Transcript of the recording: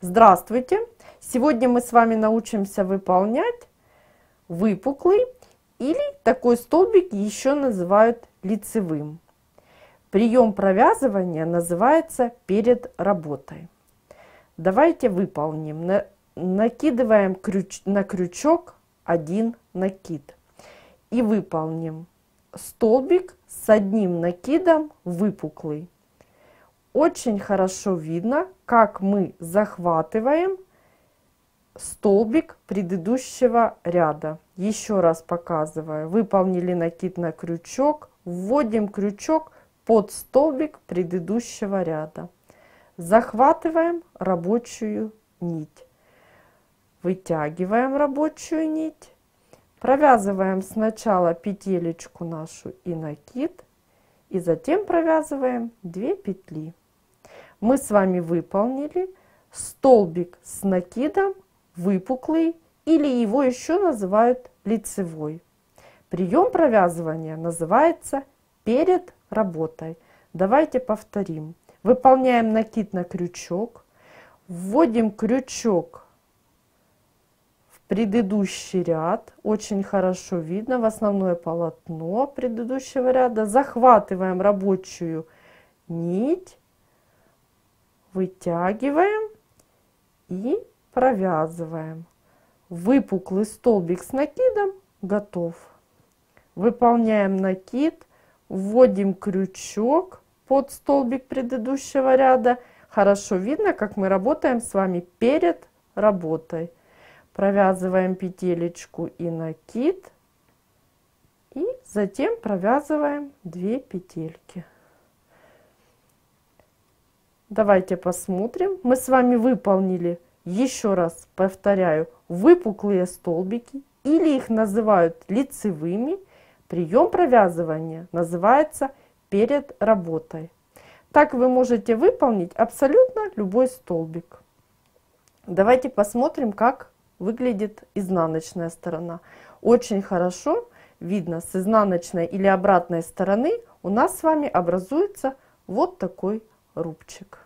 Здравствуйте! Сегодня мы с вами научимся выполнять выпуклый или такой столбик еще называют лицевым. Прием провязывания называется перед работой. Давайте выполним. На, накидываем крюч, на крючок один накид и выполним столбик с одним накидом выпуклый. Очень хорошо видно, как мы захватываем столбик предыдущего ряда. Еще раз показываю. Выполнили накид на крючок, вводим крючок под столбик предыдущего ряда. Захватываем рабочую нить. Вытягиваем рабочую нить. Провязываем сначала петелечку нашу и накид. И затем провязываем 2 петли. Мы с вами выполнили столбик с накидом выпуклый или его еще называют лицевой. Прием провязывания называется перед работой. Давайте повторим. Выполняем накид на крючок, вводим крючок предыдущий ряд, очень хорошо видно в основное полотно предыдущего ряда, захватываем рабочую нить, вытягиваем и провязываем. Выпуклый столбик с накидом готов. Выполняем накид, вводим крючок под столбик предыдущего ряда. Хорошо видно, как мы работаем с вами перед работой. Провязываем петелечку и накид. И затем провязываем 2 петельки. Давайте посмотрим. Мы с вами выполнили еще раз повторяю, выпуклые столбики или их называют лицевыми. Прием провязывания называется перед работой. Так вы можете выполнить абсолютно любой столбик. Давайте посмотрим, как выглядит изнаночная сторона. Очень хорошо видно с изнаночной или обратной стороны у нас с вами образуется вот такой рубчик.